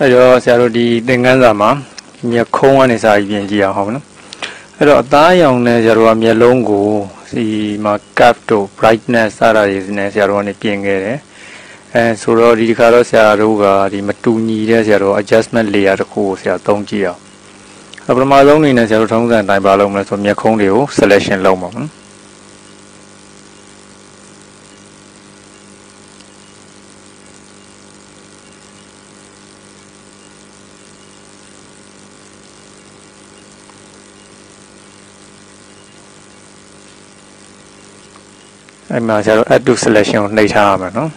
အဲ့တော့ဆရာတို့ဒီသင်ခန်းစာမှာမျက်ခုံးကနေစာပြီးပြင်ကြည့်အောင်ဟုတ်မနော်အဲ့တော့အသားရောင်နဲ့ဆရာတို့ကမျက်လုံးကိုဒီမှာ cap တို့ brightness စတာတွေနဲ့ဆရာတို့ကနေပြင်ခဲ့တယ်အဲဆိုတော့ဒီတစ်ခါတော့ဆရာတို့ကဒီမတူညီတဲ့ဆရာတို့ adjustment layer တစ်ခုကိုဆရာသုံးကြည့်အောင်အပထမဆုံးအနေနဲ့ဆရာတို့ထုံးစံတိုင်းပါလုံးမလဲဆိုမျက်ခုံးတွေကို selection လုပ်ပါမယ် အဲ့မှာကျတော့ add to selection ကိုနှိပ်ထားရမယ်နော်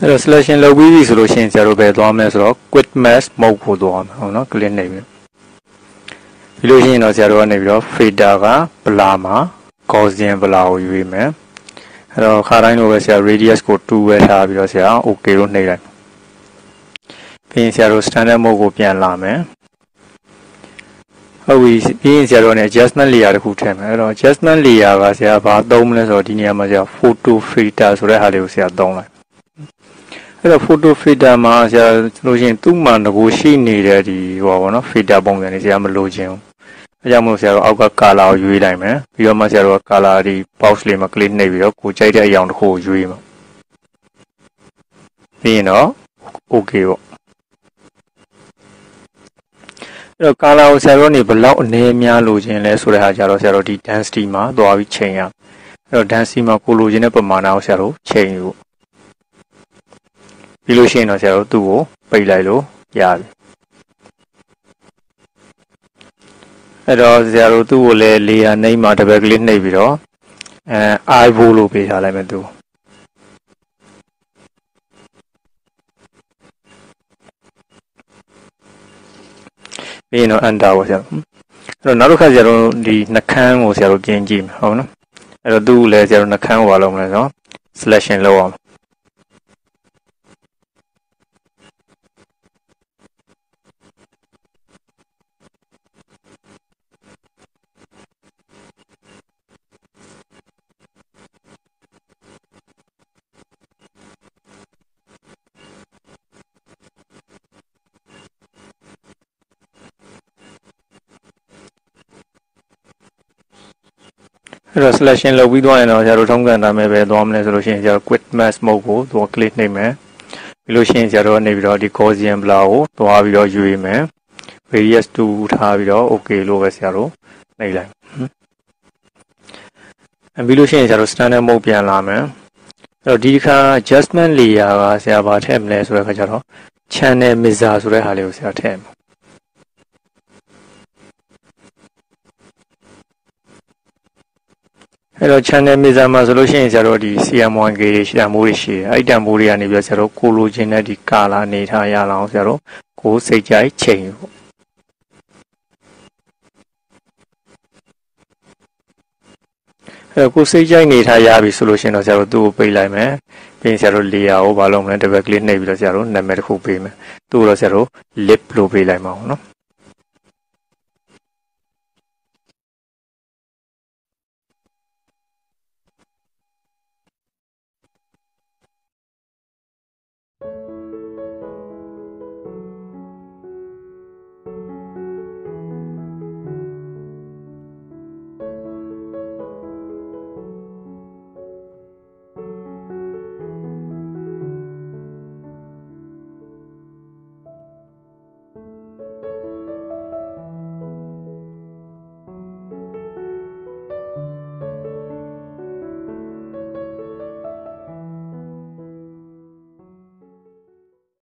အဲ့တော့ selection လုပ်ပြီးပြီဆိုလို့ရှိရင်ဆရာတို့ပဲသွားမယ်ဆိုတော့ quick mask mode ကိုသွားမယ်ဟုတ်နော် click နေပြီ ပြီးလို့ရှိရင်တော့ဆရာတို့ကနေပြီးတော့ filter က blur မှာ Gaussian blur ကိုရွေးမယ်အဲ့တော့ခါတိုင်းလိုပဲဆရာ radius ကို2ပဲထားပြီးတော့ဆရာ okay လို့နှိပ်လိုက်ပြီးရင်ဆရာတို့ standard mode ကိုပြန်လာမယ်ဟုတ်ပြီပြီးရင်ဆရာတို့ ਨੇ adjustment layer တခုထည့်မယ်အဲ့တော့ adjustment layer ကဆရာဘာသုံးမလဲဆိုတော့ဒီနေရာမှာဆရာ photo filter ဆိုတဲ့ဟာလေးကိုဆရာသုံးလိုက်အဲ့တော့ photo filter မှာဆရာလို့ရှိရင်သူ့မှာငကိုရှိနေတဲ့ဒီဟောပါတော့ filter ပုံစံလေးဆရာမလိုချင်ဘူး အဲကြောင့်မို့ဆရာတို့အောက်က color ကိုရွေးလိုက်မယ်ပြီးတော့မှဆရာတို့က color ဒီ box လေးမှာ click နှိပ်ပြီးတော့ကိုကြိုက်တဲ့အရာတစ်ခုကိုရွေးမှာပြီးရင်တော့ okay ပေါ့အဲ့တော့ color ကိုဆရာတို့နေဘလောက်အနေများလိုချင်လဲဆိုတဲ့ဟာကြတော့ဆရာတို့ဒီ density မှာသွားပြီးချိန်ရအဲ့တော့ density မှာကိုလိုချင်တဲ့ပမာဏကိုဆရာတို့ချိန်ယူပြီးလို့ရှိရင်တော့ဆရာတို့သူ့ကိုပိတ်လိုက်လို့ရတယ် အဲ့တော့ဆရာတို့သူ့ကိုလည်း layer name မှာတပည့်ကလေးနှိပ်ပြီးတော့အဲ i ဘိုးလို့ပေးထားလိုက်မယ်သူပြီးရင်တော့ enter ပေါ့ဆရာအဲ့တော့နောက်တစ်ခါဆရာတို့ဒီနှခမ်းကိုဆရာတို့ပြင်ကြည့်မယ်ဟုတ်နော်အဲ့တော့သူ့ကိုလည်းဆရာတို့နှခမ်းကိုပါလုပ်မလဲဆိုတော့ selection လုပ်အောင် အဲ့တော့ selection လုပ်ပြီးသွားရင်တော့ကျတော့ထုံးစံတိုင်းပဲသွားမလဲဆိုလို့ရှိရင်ကျတော့ quit mask mode ကိုသူ click နှိပ်မယ်ပြီးလို့ရှိရင်ကျတော့နေပြီးတော့ဒီ Gaussian blur ကိုသွားပြီးတော့ရွေးမယ် radius 2ထားပြီးတော့ okay လို့ပဲဆရာတို့နှိပ်လိုက်အပြီးလို့ရှိရင်ကျတော့ standard mode ပြန်လာမယ်အဲ့တော့ဒီတစ်ခါ adjustment layer ကဆရာဘာထည့်မလဲဆိုတဲ့အခါကျတော့ channel mixer ဆိုတဲ့ဟာလေးကိုဆရာထည့်မယ် အဲ့တော့ channel mixer မှာဆိုလို့ရှိရင်ဆရာတို့ဒီ CM1K တွေတန်ဖိုးတွေရှိတယ်အဲ့တန်ဖိုးတွေကနေပြီးတော့ဆရာတို့ကိုလိုချင်တဲ့ဒီ color အနေထားရအောင်ဆရာတို့ကိုစိတ်ကြိုက်ချိန်ပေါ့အဲ့ကိုစိတ်ကြိုက်နေထားရပြီဆိုလို့ရှိရင်တော့ဆရာတို့သူ့ကိုပိတ်လိုက်မယ်ပြီးရင်ဆရာတို့ layer ကိုဘာလုပ်မလဲတစ်ပတ်ကလေးနှိပ်ပြီးတော့ဆရာတို့နာမည်တစ်ခုပေးမယ်သူ့ကိုတော့ဆရာတို့ lip လို့ပေးလိုက်မှာပေါ့နော်